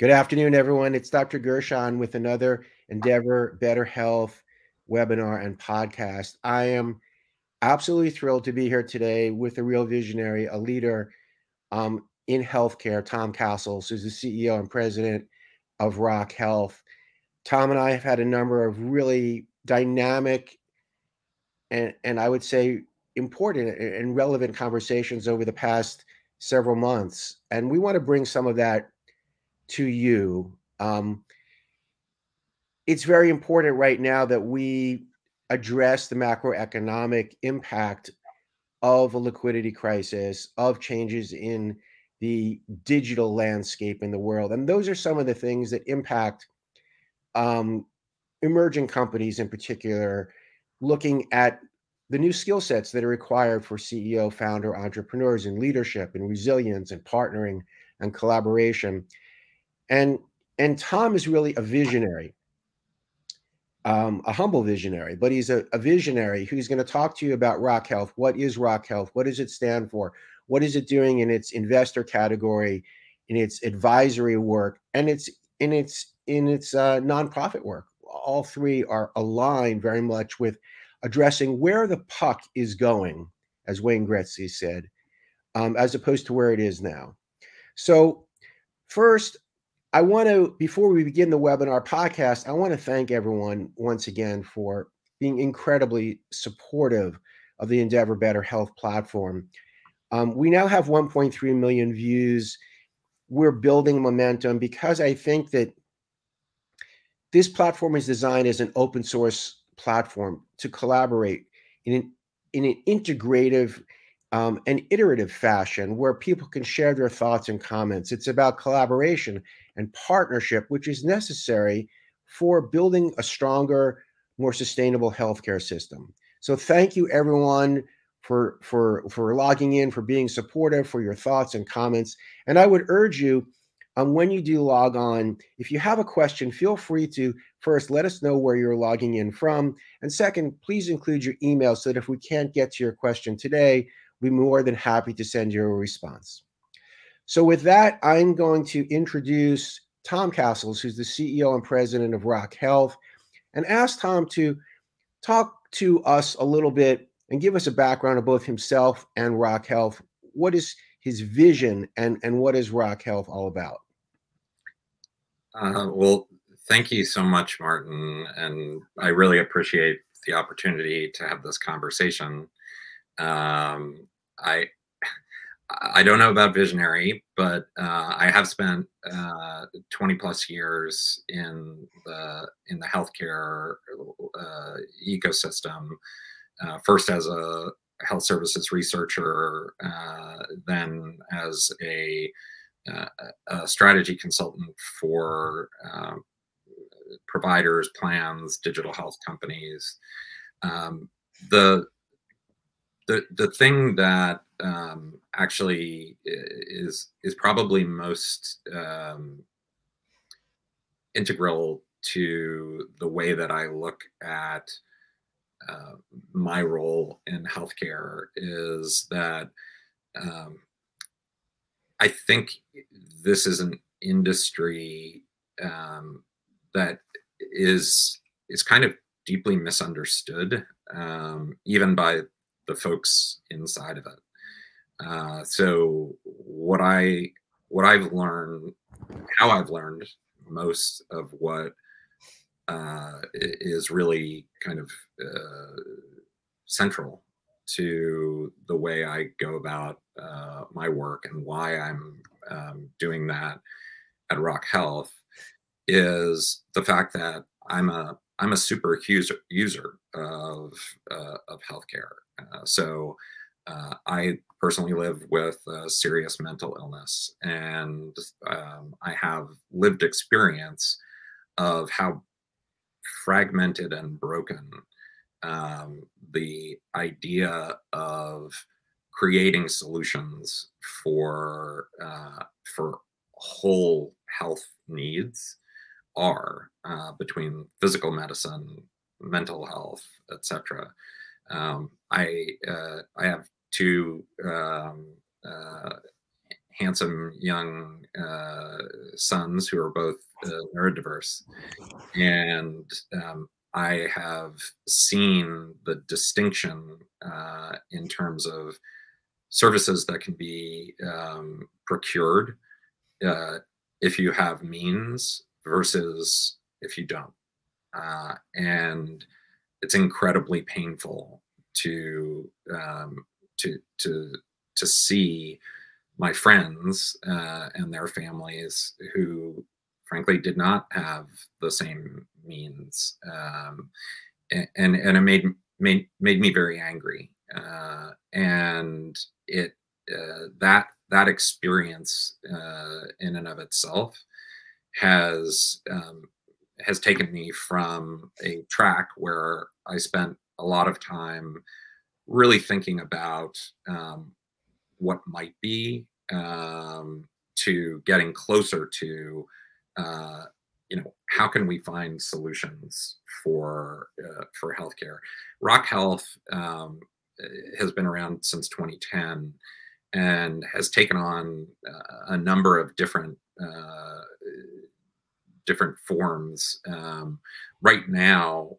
Good afternoon, everyone. It's Dr. Gershon with another Endeavor Better Health webinar and podcast. I am absolutely thrilled to be here today with a real visionary, a leader um, in healthcare, Tom Cassels, who's the CEO and president of Rock Health. Tom and I have had a number of really dynamic and, and I would say important and relevant conversations over the past several months. And we want to bring some of that to you. Um, it's very important right now that we address the macroeconomic impact of a liquidity crisis, of changes in the digital landscape in the world. And those are some of the things that impact um, emerging companies in particular, looking at the new skill sets that are required for CEO, founder, entrepreneurs in leadership and resilience and partnering and collaboration and and Tom is really a visionary, um, a humble visionary, but he's a, a visionary who's going to talk to you about Rock Health. What is Rock Health? What does it stand for? What is it doing in its investor category, in its advisory work, and its in its in its uh, nonprofit work? All three are aligned very much with addressing where the puck is going, as Wayne Gretzky said, um, as opposed to where it is now. So, first, I want to, before we begin the webinar podcast, I want to thank everyone once again for being incredibly supportive of the Endeavor Better Health platform. Um, we now have 1.3 million views. We're building momentum because I think that this platform is designed as an open source platform to collaborate in an, in an integrative um, an iterative fashion where people can share their thoughts and comments. It's about collaboration and partnership, which is necessary for building a stronger, more sustainable healthcare system. So thank you everyone for for for logging in, for being supportive, for your thoughts and comments. And I would urge you um, when you do log on, if you have a question, feel free to first let us know where you're logging in from. And second, please include your email so that if we can't get to your question today, be more than happy to send you a response. So with that, I'm going to introduce Tom Cassels, who's the CEO and president of Rock Health, and ask Tom to talk to us a little bit and give us a background of both himself and Rock Health. What is his vision and, and what is Rock Health all about? Uh, well, thank you so much, Martin. And I really appreciate the opportunity to have this conversation. Um, I I don't know about visionary, but uh, I have spent uh, 20 plus years in the in the healthcare uh, ecosystem. Uh, first as a health services researcher, uh, then as a, uh, a, strategy consultant for um, providers, plans, digital health companies. Um, the the the thing that um, actually is is probably most um, integral to the way that I look at uh, my role in healthcare is that um, I think this is an industry um, that is is kind of deeply misunderstood, um, even by the folks inside of it. Uh, so what I what I've learned, how I've learned most of what uh, is really kind of uh, central to the way I go about uh, my work and why I'm um, doing that at Rock Health is the fact that I'm a I'm a super user user of uh, of healthcare. Uh, so uh, I personally live with serious mental illness, and um, I have lived experience of how fragmented and broken um, the idea of creating solutions for uh, for whole health needs are uh, between physical medicine, mental health, etc. Um, I uh, I have two um, uh, handsome young uh, sons who are both uh, neurodiverse, and um, I have seen the distinction uh, in terms of services that can be um, procured if you have means versus if you don't. Uh, and it's incredibly painful to um, to to to see my friends uh, and their families who frankly did not have the same means um, and, and, and it made made made me very angry uh, and it uh, that that experience uh, in and of itself has um, has taken me from a track where I spent a lot of time really thinking about um, what might be um, to getting closer to uh, you know how can we find solutions for uh, for healthcare? Rock health um, has been around since 2010 and has taken on uh, a number of different uh, different forms. Um, right now,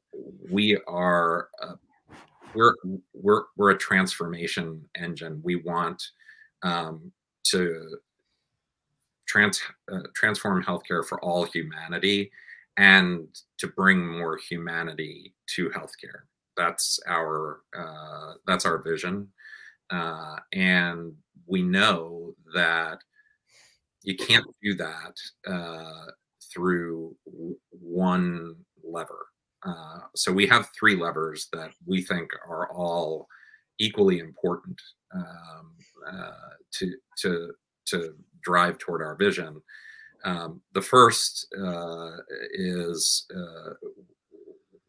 we are uh, we're we're we're a transformation engine. We want um, to trans uh, transform healthcare for all humanity and to bring more humanity to healthcare. That's our uh, that's our vision, uh, and we know that you can't do that uh, through one lever. Uh, so we have three levers that we think are all equally important um, uh, to to to drive toward our vision. Um, the first uh, is uh,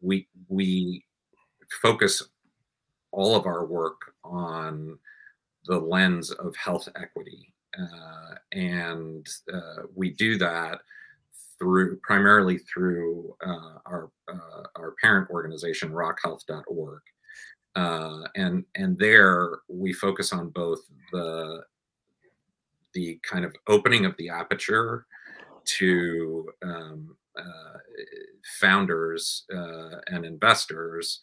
we we focus all of our work on the lens of health equity, uh, and uh, we do that through primarily through uh, our uh, our parent organization rockhealth.org uh, and and there we focus on both the the kind of opening of the aperture to um, uh, founders and investors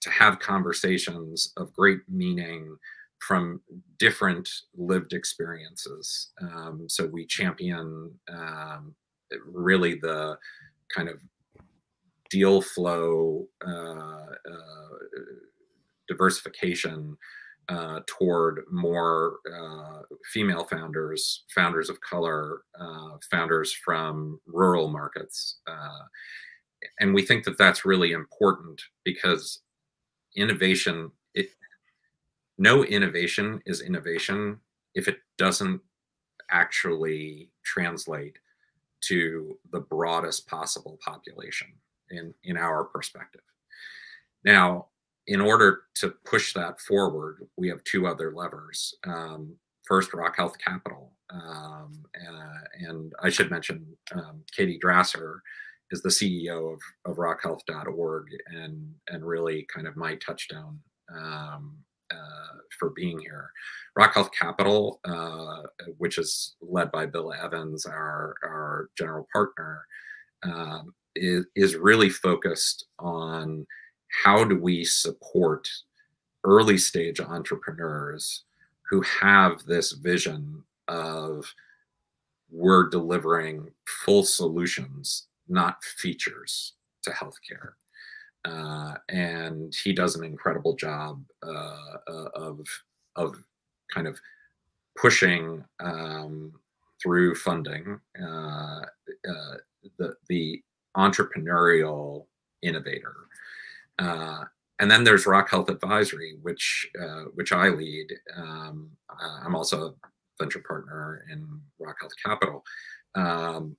to have conversations of great meaning from different lived experiences. Um, so we champion um, really the kind of deal flow uh, uh, diversification uh, toward more uh, female founders, founders of color, uh, founders from rural markets. Uh, and we think that that's really important because innovation, no innovation is innovation if it doesn't actually translate to the broadest possible population in, in our perspective. Now, in order to push that forward, we have two other levers. Um, first, Rock Health Capital. Um, uh, and I should mention um, Katie Drasser is the CEO of, of rockhealth.org and, and really kind of my touchdown um, uh, for being here. Rock Health Capital, uh, which is led by Bill Evans, our, our general partner, um, is, is really focused on how do we support early stage entrepreneurs who have this vision of we're delivering full solutions, not features to healthcare. Uh, and he does an incredible job uh, uh, of of kind of pushing um, through funding uh, uh, the the entrepreneurial innovator. Uh, and then there's Rock Health Advisory, which which I lead. Um, I'm also a venture partner in Rock Health Capital. Um,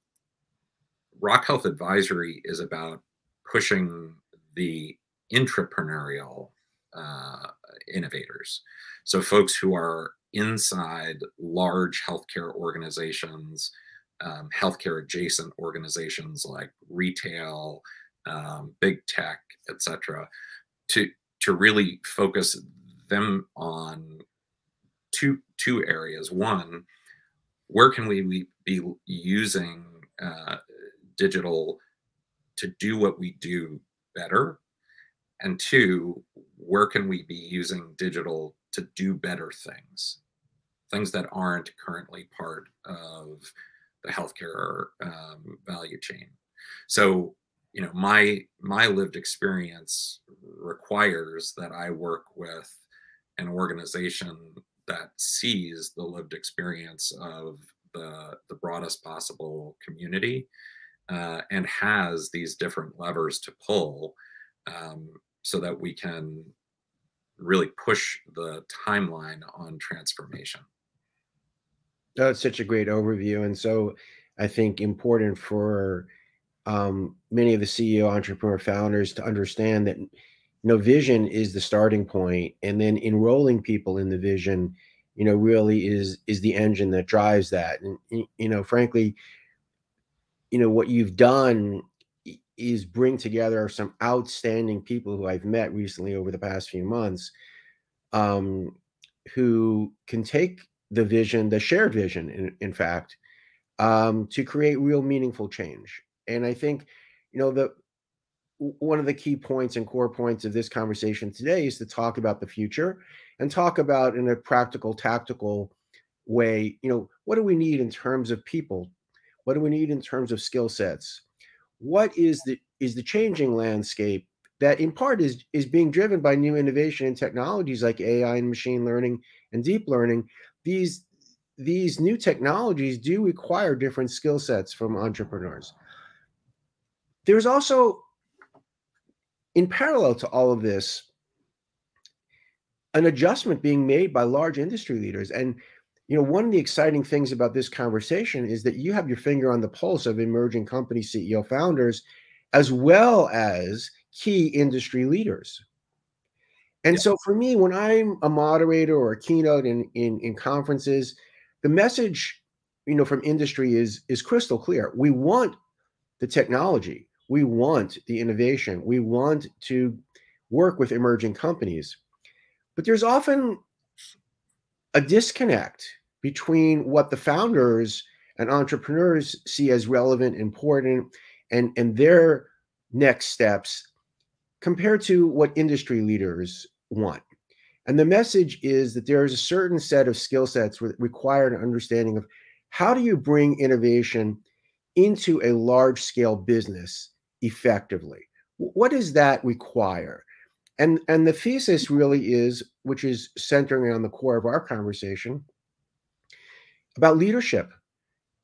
Rock Health Advisory is about pushing the entrepreneurial uh, innovators. So, folks who are inside large healthcare organizations, um, healthcare adjacent organizations like retail, um, big tech, etc., to to really focus them on two two areas. One where can we be using uh, digital to do what we do better? And two, where can we be using digital to do better things? Things that aren't currently part of the healthcare um, value chain. So, you know, my my lived experience requires that I work with an organization that sees the lived experience of the the broadest possible community uh, and has these different levers to pull um, so that we can really push the timeline on transformation. That's such a great overview. And so I think important for um, many of the CEO entrepreneur founders to understand that you know vision is the starting point and then enrolling people in the vision you know really is is the engine that drives that and you know frankly you know what you've done is bring together some outstanding people who I've met recently over the past few months um, who can take the vision, the shared vision, in, in fact, um, to create real meaningful change. And I think, you know, the one of the key points and core points of this conversation today is to talk about the future and talk about in a practical, tactical way, you know, what do we need in terms of people? What do we need in terms of skill sets? What is the is the changing landscape that in part is is being driven by new innovation and technologies like AI and machine learning and deep learning. These these new technologies do require different skill sets from entrepreneurs. There's also, in parallel to all of this, an adjustment being made by large industry leaders. And you know, one of the exciting things about this conversation is that you have your finger on the pulse of emerging company CEO founders, as well as key industry leaders. And yeah. so for me, when I'm a moderator or a keynote in, in, in conferences, the message, you know, from industry is is crystal clear. We want the technology, we want the innovation, we want to work with emerging companies. But there's often a disconnect between what the founders and entrepreneurs see as relevant, important, and, and their next steps compared to what industry leaders want. And the message is that there is a certain set of skill sets required an understanding of how do you bring innovation into a large scale business effectively? What does that require? And, and the thesis really is, which is centering on the core of our conversation, about leadership,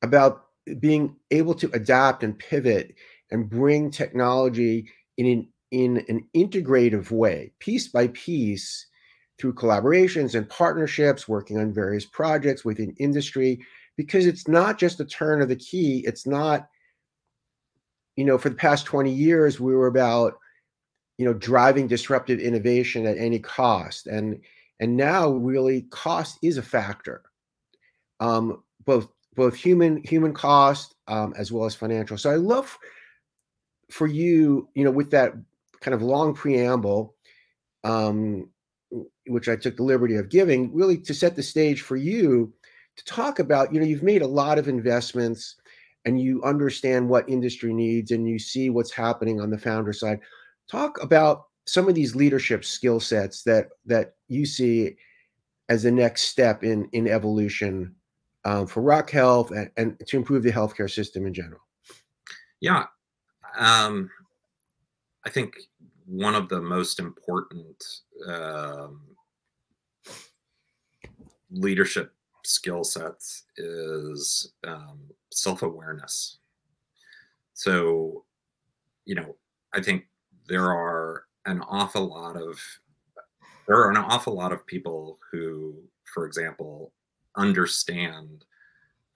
about being able to adapt and pivot and bring technology in an in an integrative way, piece by piece, through collaborations and partnerships, working on various projects within industry, because it's not just a turn of the key. It's not, you know, for the past 20 years, we were about, you know, driving disruptive innovation at any cost. And and now really cost is a factor. Um, both both human human cost um, as well as financial. So I love for you, you know, with that kind of long preamble, um, which I took the liberty of giving, really to set the stage for you to talk about, you know, you've made a lot of investments and you understand what industry needs and you see what's happening on the founder side. Talk about some of these leadership skill sets that that you see as the next step in in evolution um, for Rock Health and, and, to improve the healthcare system in general. Yeah, um, I think one of the most important um, leadership skill sets is um, self awareness. So, you know, I think there are an awful lot of there are an awful lot of people who, for example, understand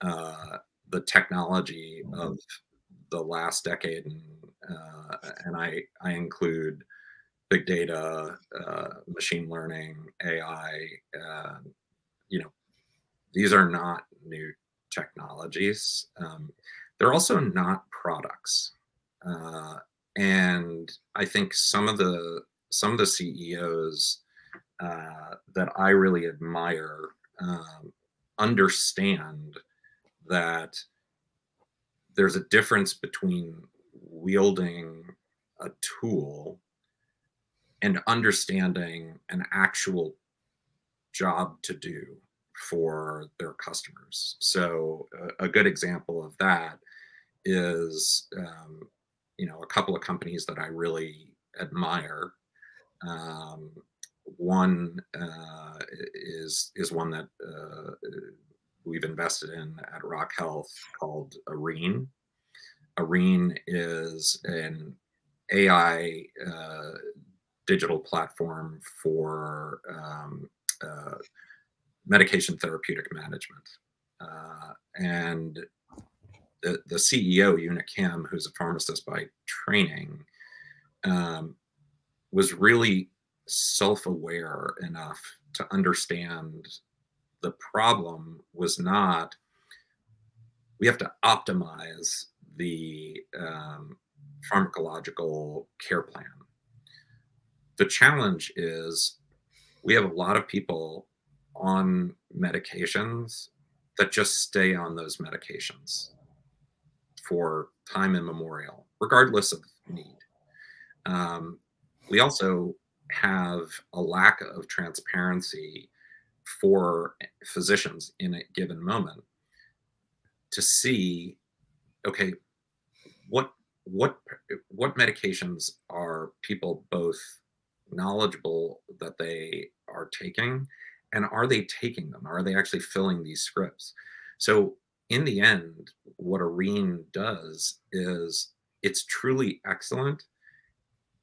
uh, the technology of the last decade and uh, and I I include big data, uh, machine learning, AI. You know, these are not new technologies. Um, they're also not products, uh, and I think some of the some of the CEOs uh, that I really admire um, understand that there's a difference between wielding a tool and understanding an actual job to do for their customers. So a, a good example of that is, um, you know, a couple of companies that I really admire. Um, one uh, is is one that uh, we've invested in at Rock Health called Arine. Arine is an AI uh, digital platform for um, uh, medication therapeutic management. Uh, and the, the CEO, Yoona Kim, who's a pharmacist by training, um, was really self aware enough to understand the problem was not we have to optimize the um, pharmacological care plan. The challenge is we have a lot of people on medications that just stay on those medications for time immemorial, regardless of need. Um, we also have a lack of transparency for physicians in a given moment to see okay what what what medications are people both knowledgeable that they are taking and are they taking them? Are they actually filling these scripts? So in the end what Arine does is it's truly excellent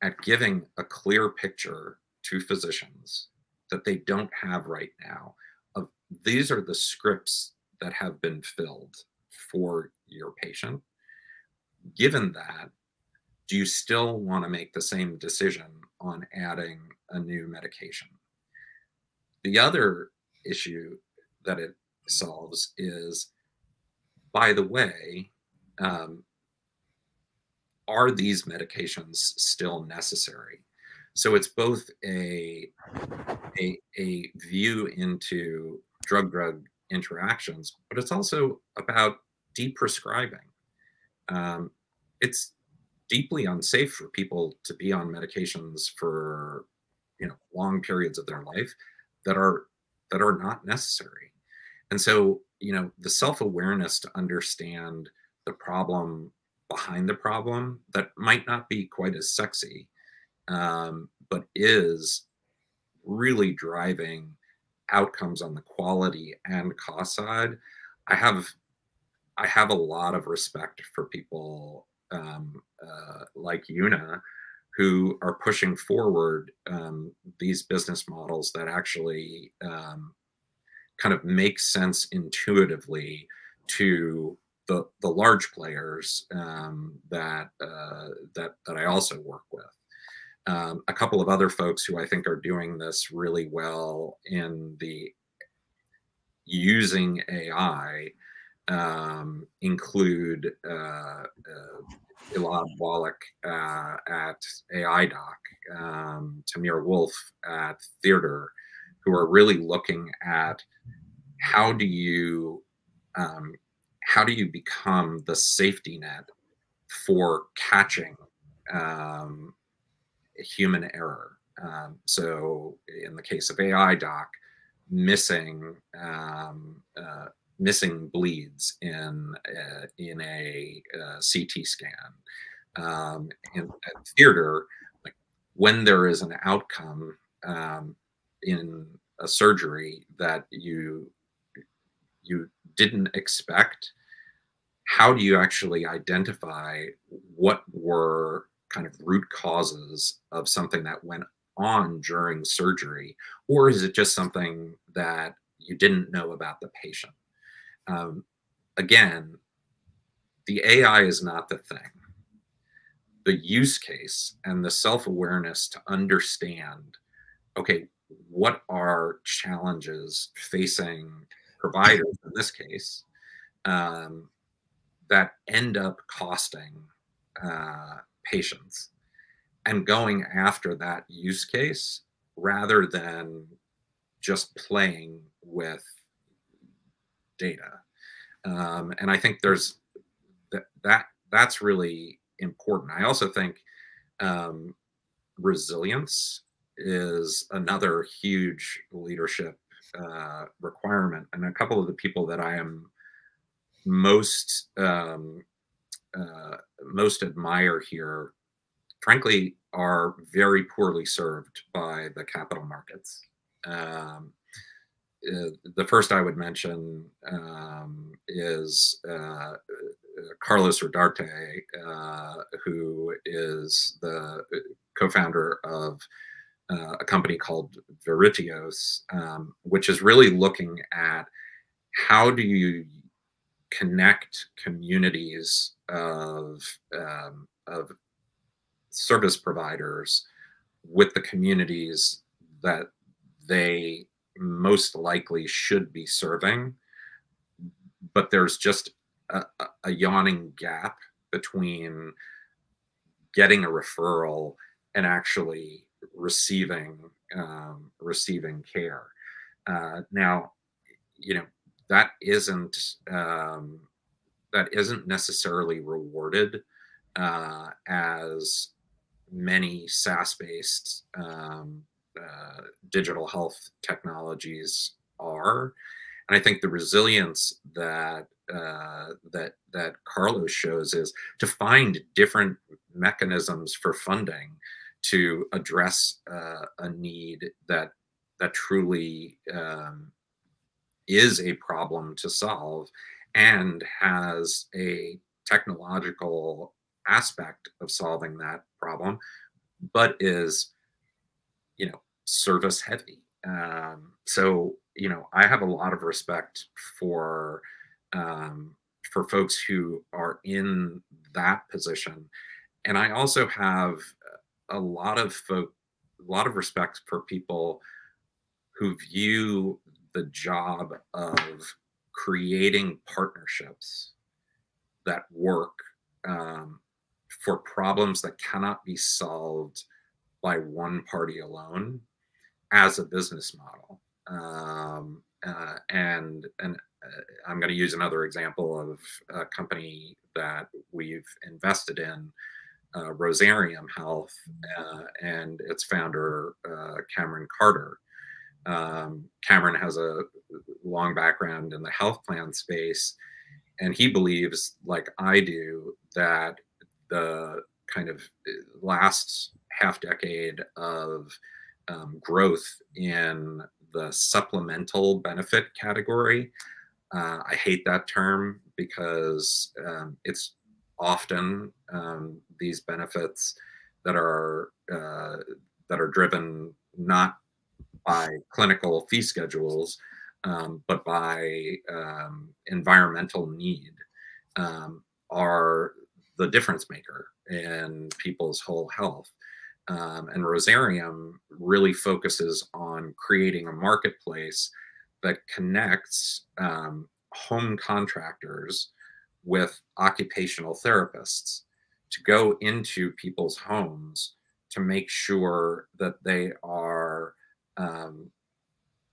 at giving a clear picture to physicians that they don't have right now of these are the scripts that have been filled for your patient. Given that do you still want to make the same decision on adding a new medication? The other issue that it solves is by the way um, are these medications still necessary so it's both a a, a view into drug drug interactions, but it's also about deprescribing. Um, it's deeply unsafe for people to be on medications for you know long periods of their life that are that are not necessary and so you know the self-awareness to understand the problem behind the problem that might not be quite as sexy um, but is really driving outcomes on the quality and cost side. I have I have a lot of respect for people um, uh, like Yuna who are pushing forward um, these business models that actually um, kind of make sense intuitively to the the large players um, that uh, that that I also work with. Um, a couple of other folks who I think are doing this really well in the using AI um, include uh, uh, Elad Walach uh, at Aidoc, um, Tamir Wolf at Theator, who are really looking at how do you um, how do you become the safety net for catching um, human error. Um, so in the case of Aidoc, missing um, uh, missing bleeds in uh, in a uh, CT scan. Um, in Theator, like when there is an outcome um, in a surgery that you you didn't expect, how do you actually identify what were kind of root causes of something that went on during surgery, or is it just something that you didn't know about the patient? Um, again, the AI is not the thing. The use case and the self awareness to understand okay, what are challenges facing providers in this case um, that end up costing uh, patients and going after that use case rather than just playing with data. Um, and I think there's that, that that's really important. I also think um, resilience is another huge leadership uh, requirement. And a couple of the people that I am most um, uh, most admire here, frankly, are very poorly served by the capital markets. Um, uh, the first I would mention um, is uh, Carlos Rodarte, uh, who is the co-founder of uh, a company called Veritios, um, which is really looking at how do you connect communities of um, of service providers with the communities that they most likely should be serving but there's just a, a, yawning gap between getting a referral and actually receiving um, receiving care. Uh, now, you know that isn't um, that isn't necessarily rewarded uh, as many SaaS-based um, uh, digital health technologies are. And I think the resilience that uh, that that Carlos shows is to find different mechanisms for funding to address uh, a need that that truly um, is a problem to solve and has a technological aspect of solving that problem, but is you know service heavy. Um, so you know I have a lot of respect for um, for folks who are in that position, and I also have a lot of folk, a lot of respect for people who view the job of creating partnerships that work um, for problems that cannot be solved by one party alone as a business model. Um, uh, and and uh, I'm going to use another example of a company that we've invested in uh, Rosarium Health uh, and its founder, uh, Cameron Carter. Um, Cameron has a long background in the health plan space, and he believes, like I do, that the kind of last half decade of um, growth in the supplemental benefit category. Uh, I hate that term because um, it's often um, these benefits that are uh, that are driven not by clinical fee schedules, um, but by um, environmental need, um, are the difference maker in people's whole health. Um, and Rosarium really focuses on creating a marketplace that connects um, home contractors with occupational therapists to go into people's homes to make sure that they are um,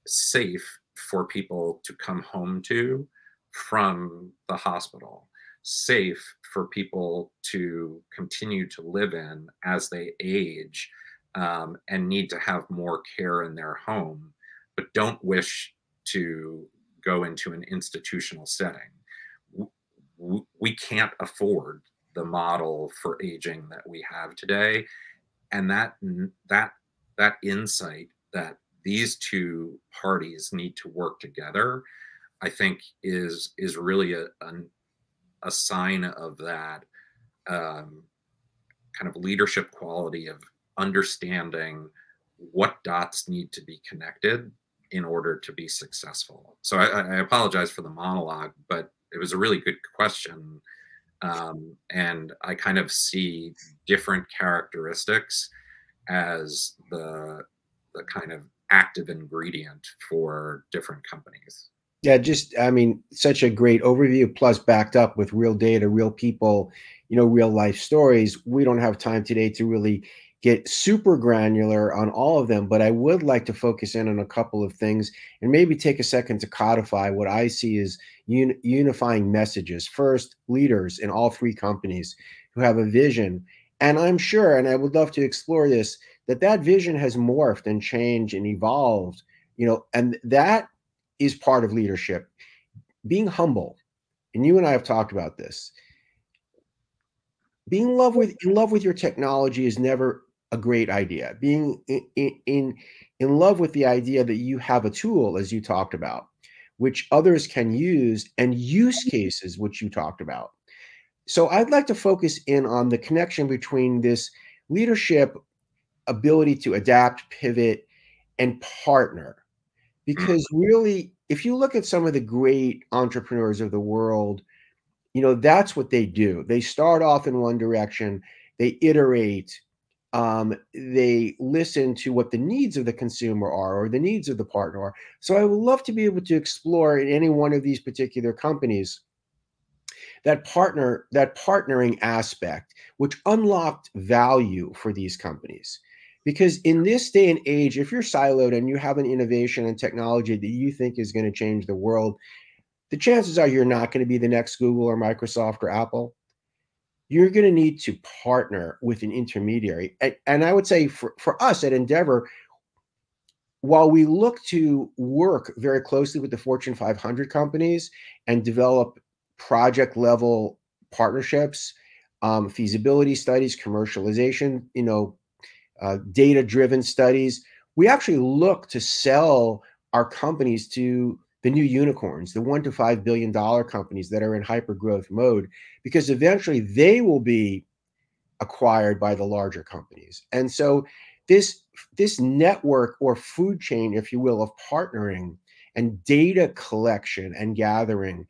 safe for people to come home to from the hospital, safe for people to continue to live in as they age um, and need to have more care in their home, but don't wish to go into an institutional setting. We can't afford the model for aging that we have today and that that that insight that these two parties need to work together i think is is really a a, a sign of that um, kind of leadership quality of understanding what dots need to be connected in order to be successful so i, I apologize for the monologue but it was a really good question. Um, and I kind of see different characteristics as the the kind of active ingredient for different companies. Yeah, just I mean, such a great overview, plus backed up with real data, real people, you know, real life stories. We don't have time today to really get super granular on all of them, but I would like to focus in on a couple of things and maybe take a second to codify what I see as un unifying messages. First, leaders in all three companies who have a vision. And I'm sure, and I would love to explore this, that that vision has morphed and changed and evolved, you know, and that is part of leadership. Being humble, and you and I have talked about this. Being in love with in love with your technology is never a great idea. Being in, in, in love with the idea that you have a tool, as you talked about, which others can use, and use mm-hmm. cases, which you talked about. So I'd like to focus in on the connection between this leadership ability to adapt, pivot, and partner. Because really, if you look at some of the great entrepreneurs of the world, you know, that's what they do. They start off in one direction, they iterate, um, they listen to what the needs of the consumer are or the needs of the partner are. So I would love to be able to explore in any one of these particular companies that partner that partnering aspect which unlocked value for these companies because in this day and age if you're siloed and you have an innovation and technology that you think is going to change the world the chances are you're not going to be the next google or microsoft or apple you're going to need to partner with an intermediary. And, I would say for, for us at Endeavor, while we look to work very closely with the Fortune 500 companies and develop project level partnerships, um, feasibility studies, commercialization, you know, uh, data driven studies, we actually look to sell our companies to the new unicorns, the one to five billion dollar companies that are in hyper growth mode, because eventually they will be acquired by the larger companies. And so this this network or food chain, if you will, of partnering and data collection and gathering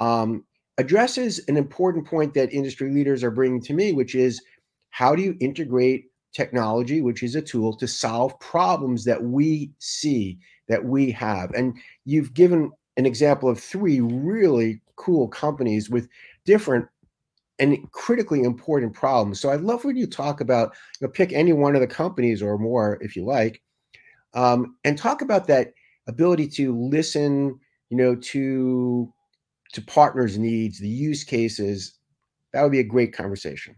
um, addresses an important point that industry leaders are bringing to me, which is how do you integrate technology, which is a tool to solve problems that we see that we have. And you've given an example of three really cool companies with different and critically important problems. So I'd love when you talk about, you know, pick any one of the companies or more if you like, um, and talk about that ability to listen, you know, to to partners' needs, the use cases. That would be a great conversation.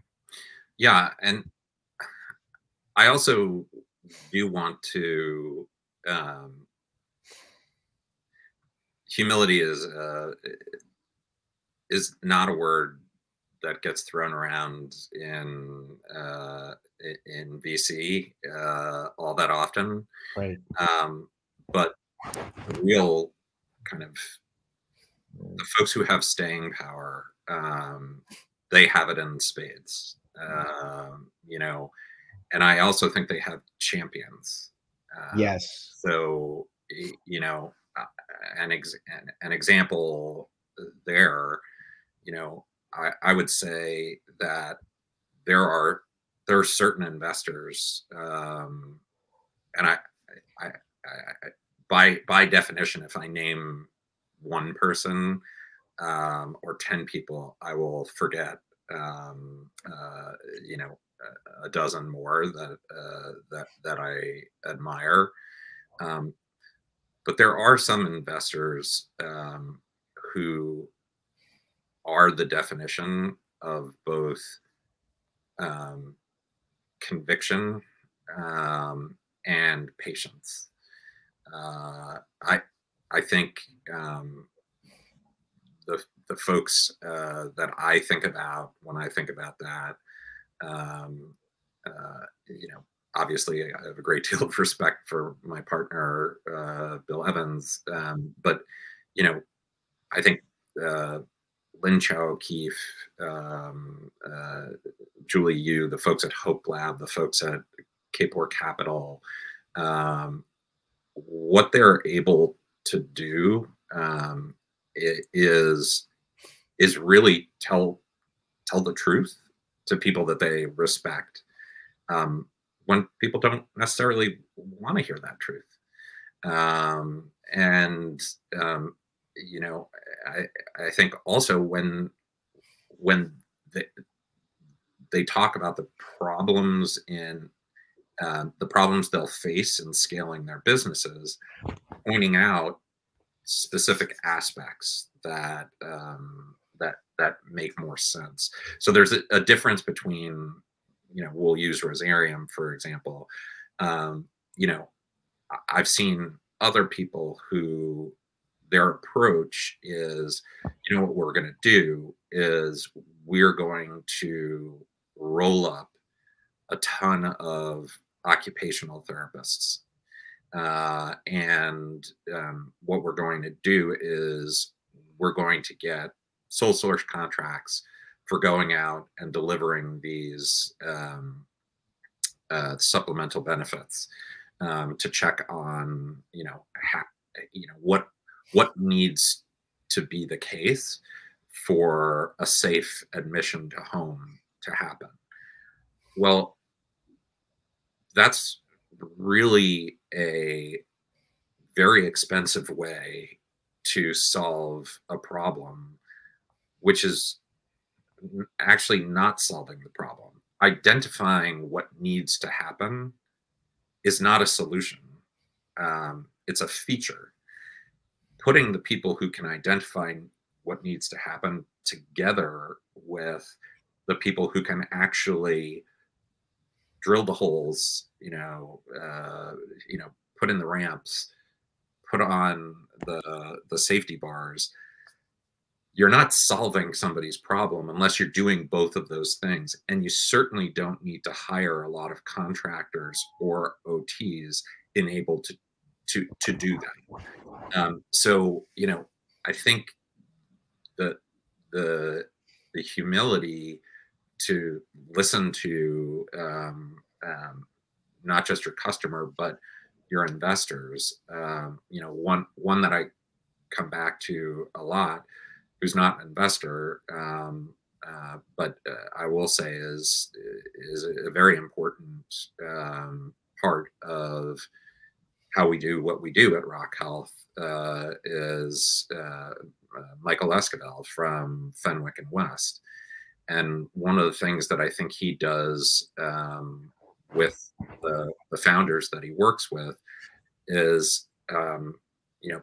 Yeah, and I also do want to um, humility is uh, is not a word that gets thrown around in uh, in VC uh, all that often. Right. Um, but the real kind of the folks who have staying power, um, they have it in spades. Um, you know, and I also think they have champions. Uh, yes. So you know, an, ex- an example there, you know, I, I would say that there are there are certain investors, um, and I, I, I, by by definition, if I name one person um, or ten people, I will forget, um, uh, you know, a, dozen more that uh, that that I admire. Um, but there are some investors um, who are the definition of both um, conviction um, and patience. Uh, I I think um, the the folks uh, that I think about when I think about that, um, uh, you know, obviously I have a great deal of respect for my partner, uh, Bill Evans. Um, but, you know, I think uh, Lynne Chou O'Keefe, um, uh, Julie Yoo, the folks at Hope Lab, the folks at Kapor Capital, um, what they're able to do um, is is really tell tell the truth to people that they respect. Um, when people don't necessarily want to hear that truth. Um, and um, you know, I I think also when when they, they talk about the problems in uh, the problems they'll face in scaling their businesses, pointing out specific aspects that um, that that make more sense. So there's a, a, difference between, you know, we'll use Rosarium for example. Um, you know, I've seen other people who their approach is, you know, what we're going to do is we're going to roll up a ton of occupational therapists. Uh, and um, what we're going to do is we're going to get sole source contracts for going out and delivering these um, uh, supplemental benefits um, to check on, you know, you know what what needs to be the case for a safe admission to home to happen. Well, that's really a very expensive way to solve a problem, which is actually not solving the problem. Identifying what needs to happen is not a solution. Um, it's a feature. Putting the people who can identify what needs to happen together with the people who can actually drill the holes, you know, uh, you know, put in the ramps, put on the the safety bars. You're not solving somebody's problem unless you're doing both of those things. And you certainly don't need to hire a lot of contractors or OTs enabled to to to do that. Um, so you know, I think the the the humility to listen to um, um, not just your customer but your investors. Um, you know, one one that I come back to a lot, who's not an investor, um, uh, but uh, I will say is is a very important um, part of how we do what we do at Rock Health. Uh, is uh, uh, Michael Esquivel from Fenwick and West. And one of the things that I think he does um, with the, the founders that he works with is, um, you know,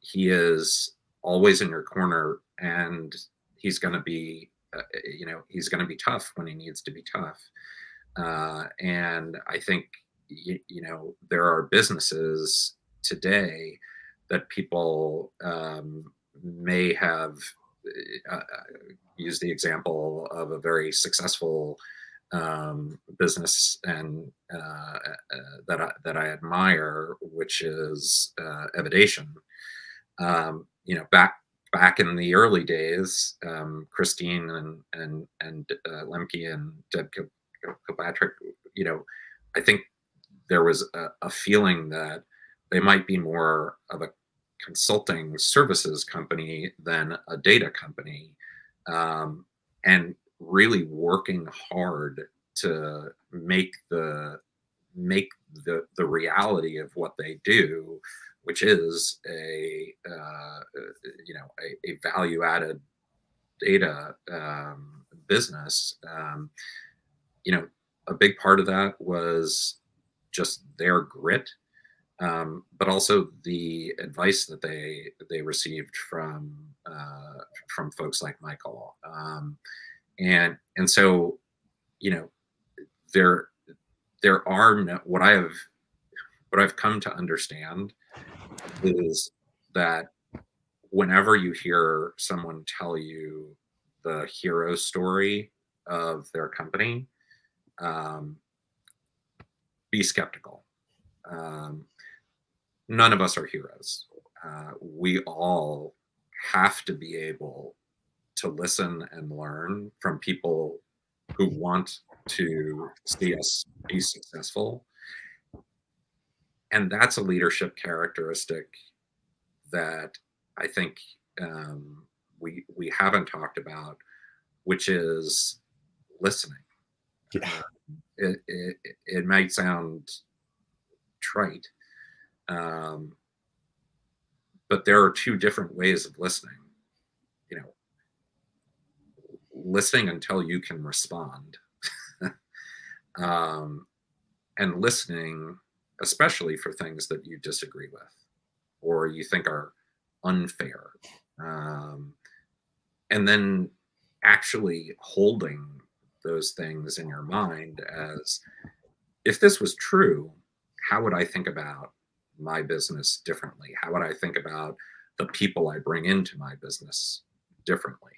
he is always in your corner and he's going to be, uh, you know, he's going to be tough when he needs to be tough. Uh, and I think, you, you know, there are businesses today that people um, may have uh, uh, used the example of a very successful um, business and uh, uh, that I, that I admire, which is uh, Evidation. Um, you know, back back in the early days, um, Christine and and and uh, Lemke and Deb Kilpatrick, you know, I think there was a, a feeling that they might be more of a consulting services company than a data company um, and really working hard to make the make the the reality of what they do which is a uh, you know a, a value added data um, business um, you know a big part of that was just their grit um, but also the advice that they they received from uh, from folks like Michael, um, and and so you know there there are no, what I have what I've come to understand is that whenever you hear someone tell you the hero story of their company, um, be skeptical. Um, none of us are heroes. Uh, we all have to be able to listen and learn from people who want to see us be successful. And that's a leadership characteristic that I think um, we we haven't talked about, which is listening. Yeah. It, it, it might sound trite, um, but there are two different ways of listening. You know, listening until you can respond, um, and listening, especially for things that you disagree with or you think are unfair. Um, and then actually holding those things in your mind as if this was true, how would I think about my business differently? How would I think about the people I bring into my business differently?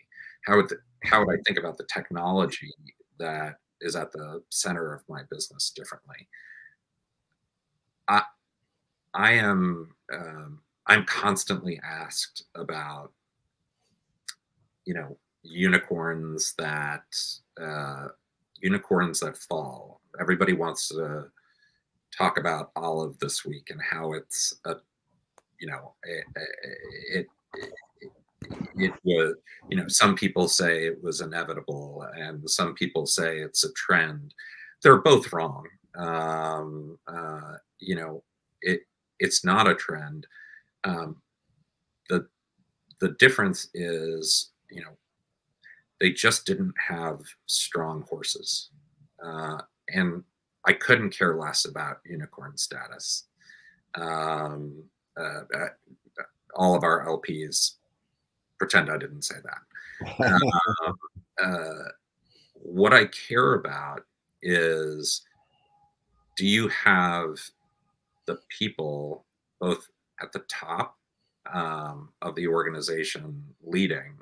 How would the, how would I think about the technology that is at the center of my business differently? I am um, I'm constantly asked about you know unicorns that uh, unicorns that fall. Everybody wants to talk about Olive this week and how it's a you know it, it, it it was you know some people say it was inevitable and some people say it's a trend they're both wrong um, uh, you know it it's not a trend. Um, the the difference is you know they just didn't have strong horses. Uh, and i couldn't care less about unicorn status. Um, uh, uh all of our lps pretend I didn't say that. uh, uh, what I care about is do you have the people both at the top um, of the organization leading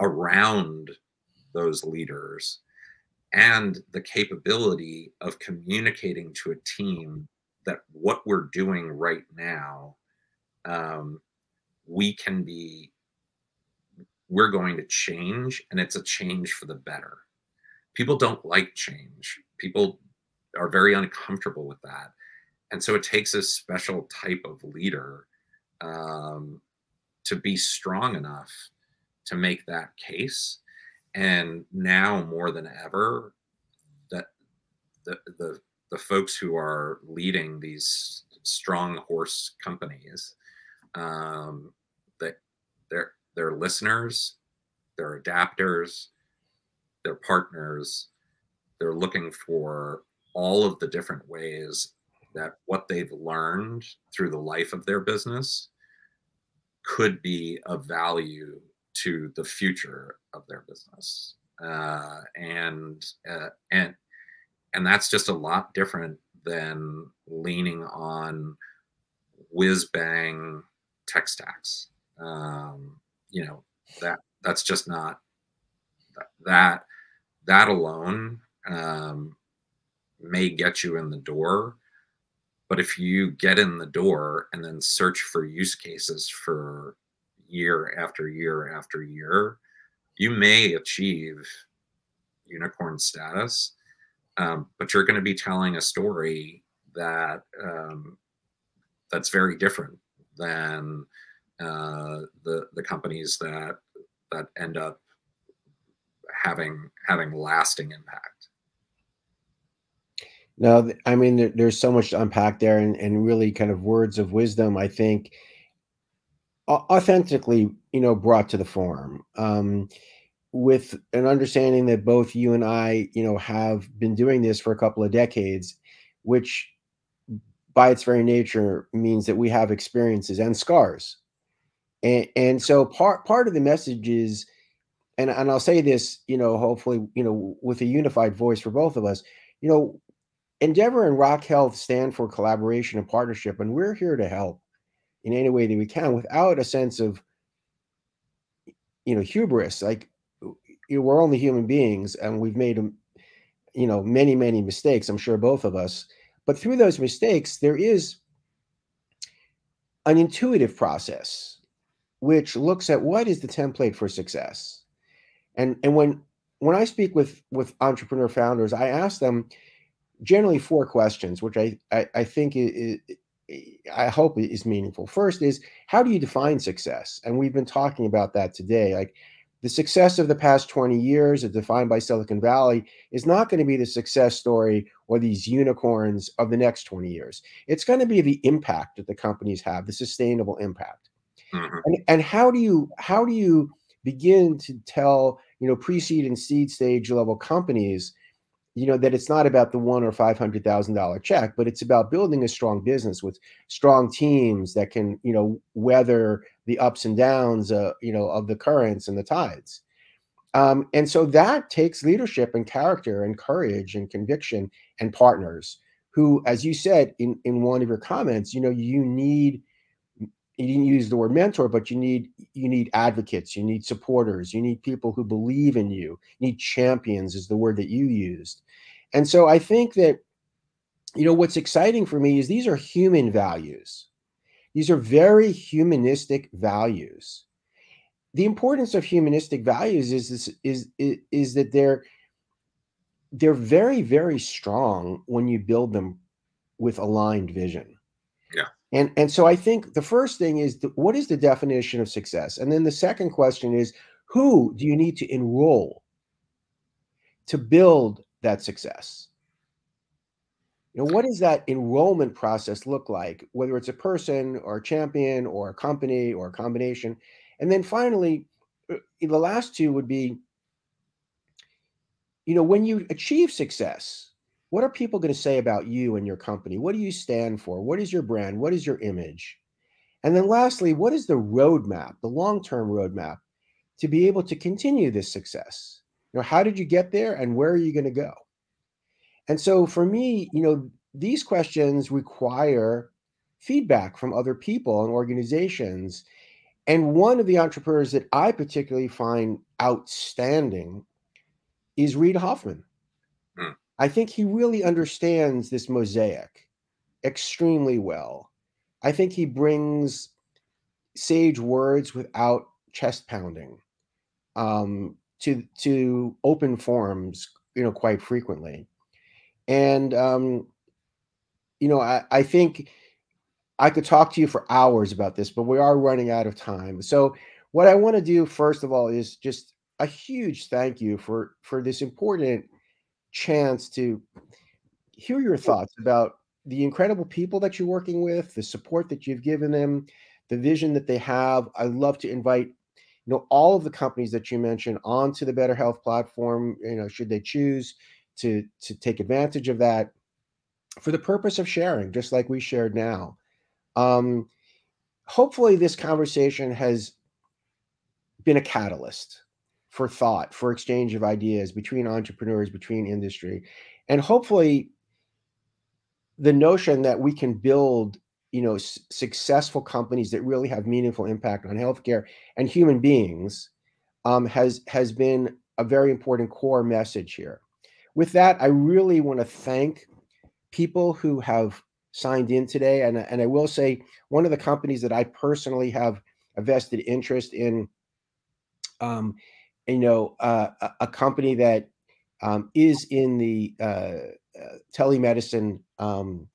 around those leaders and the capability of communicating to a team that what we're doing right now um, we can be we're going to change and it's a change for the better. People don't like change. People are very uncomfortable with that. And so it takes a special type of leader um, to be strong enough to make that case. And now more than ever, that the, the, the folks who are leading these strong horse companies, um, that they're their listeners, their adapters, their partners. They're looking for all of the different ways that what they've learned through the life of their business could be of value to the future of their business. Uh, and uh, and and that's just a lot different than leaning on whiz bang tech stacks. Um, you know that that's just not that that alone um, may get you in the door but if you get in the door and then search for use cases for year after year after year you may achieve unicorn status um, but you're going to be telling a story that um, that's very different than uh, the the companies that that end up having having lasting impact. No, I mean, there's so much to unpack there, and, and really kind of words of wisdom. I think authentically, you know, brought to the forum um, with an understanding that both you and I, you know, have been doing this for a couple of decades, which by its very nature means that we have experiences and scars and and so part part of the message is and and I'll say this, you know, hopefully, you know, with a unified voice for both of us, you know, Endeavor and Rock Health stand for collaboration and partnership, and we're here to help in any way that we can without a sense of, you know, hubris. Like you know, we're only human beings, and we've made, um, you know, many many mistakes. I'm sure both of us, but through those mistakes, there is an intuitive process which looks at what is the template for success. And and when when I speak with with entrepreneur founders, I ask them generally four questions, which I I, I think is, I hope is meaningful. First is how do you define success? And we've been talking about that today. Like the success of the past 20 years, as defined by Silicon Valley, is not going to be the success story or these unicorns of the next 20 years. It's going to be the impact that the companies have, the sustainable impact. Mm-hmm. And, and how do you how do you begin to tell you know pre-seed and seed stage level companies you know that it's not about the one or five hundred thousand dollar check, but it's about building a strong business with strong teams that can you know weather the ups and downs, uh, you know, of the currents and the tides. Um, and so that takes leadership and character and courage and conviction and partners who, as you said in in one of your comments, you know, you need you didn't use the word mentor, but you need you need advocates, you need supporters, you need people who believe in you. You need champions is the word that you used. And so I think that you know what's exciting for me is these are human values. These are very humanistic values. The importance of humanistic values is is, is is that they're they're very very strong when you build them with aligned vision and, and so I think the first thing is what is the definition of success? And then the second question is who do you need to enroll to build that success? You know, what does that enrollment process look like, whether it's a person or a champion or a company or a combination? And then finally, uh, the last two would be, you know, when you achieve success, what are people going to say about you and your company? What do you stand for? What is your brand? What is your image? And then lastly, what is the roadmap, the long-term roadmap to be able to continue this success? You know, how did you get there and where are you going to go? And so for me, you know, these questions require feedback from other people and organizations. And one of the entrepreneurs that I particularly find outstanding is Reid Hoffman. Hmm. I think he really understands this mosaic extremely well. I think he brings sage words without chest pounding um, to to open forums, you know, quite frequently. And um, you know, I, I think I could talk to you for hours about this, but we are running out of time. So what I want to do first of all is just a huge thank you for for this important chance to hear your thoughts about the incredible people that you're working with, the support that you've given them, the vision that they have. I'd love to invite you know all of the companies that you mentioned onto the Better Health platform. You know, should they choose to to take advantage of that for the purpose of sharing, just like we shared now. Um, hopefully, this conversation has been a catalyst for thought, for exchange of ideas between entrepreneurs, between industry, and hopefully the notion that we can build you know s- successful companies that really have meaningful impact on healthcare and human beings um, has has been a very important core message here. With that i really want to thank people who have signed in today. And, and i will say one of the companies that i personally have a vested interest in um, you know, uh, a, company that um, is in the uh, uh, telemedicine um,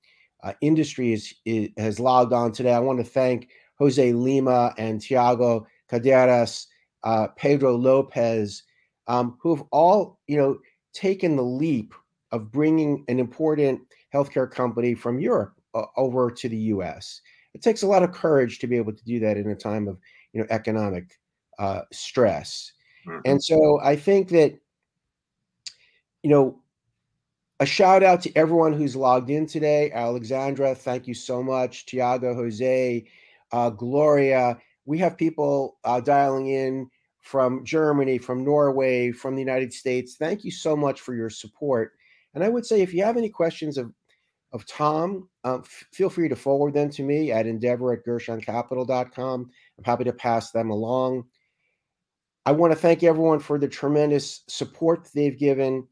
uh, industry is, is, has logged on today. I want to thank Jose Lima and Tiago Caderas, uh, Pedro Lopez, um, who have all you know taken the leap of bringing an important healthcare company from Europe uh, over to the U.S. It takes a lot of courage to be able to do that in a time of you know economic stress. Mm-hmm. And so I think that, you know, a shout out to everyone who's logged in today. Alexandra, thank you so much. Tiago, Jose, uh, Gloria. We have people uh, dialing in from Germany, from Norway, from the United States. Thank you so much for your support. And I would say if you have any questions of of Tom, um, f- feel free to forward them to me at endeavor at gershoncapital.com. I'm happy to pass them along. I want to thank everyone for the tremendous support they've given.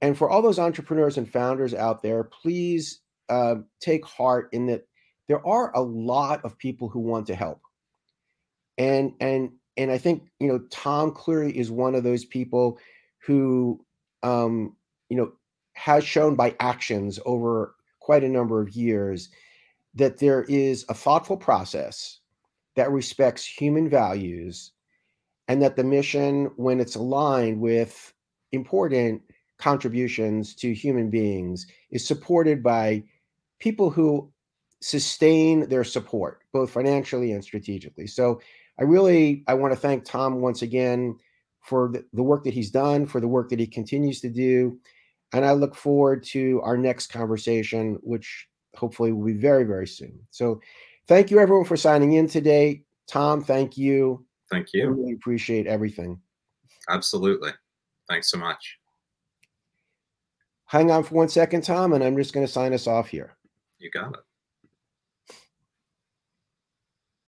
And for all those entrepreneurs and founders out there, please uh, take heart in that there are a lot of people who want to help. And and and I think you know Tom Cleary is one of those people who um, you know has shown by actions over quite a number of years that there is a thoughtful process that respects human values and that the mission, when it's aligned with important contributions to human beings, is supported by people who sustain their support, both financially and strategically. So I really I want to thank Tom once again for the, the work that he's done, for the work that he continues to do. And I look forward to our next conversation, which hopefully will be very, very soon. So thank you everyone for signing in today. Tom, thank you. Thank you. I really appreciate everything. Absolutely. Thanks so much. Hang on for one second, Tom, and I'm just going to sign us off here. You got it.